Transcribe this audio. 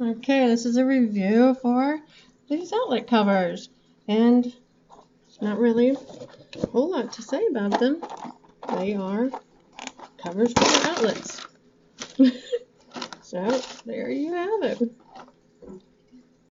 Okay, this is a review for these outlet covers. And it's not really a whole lot to say about them. They are covers for outlets. so there you have it.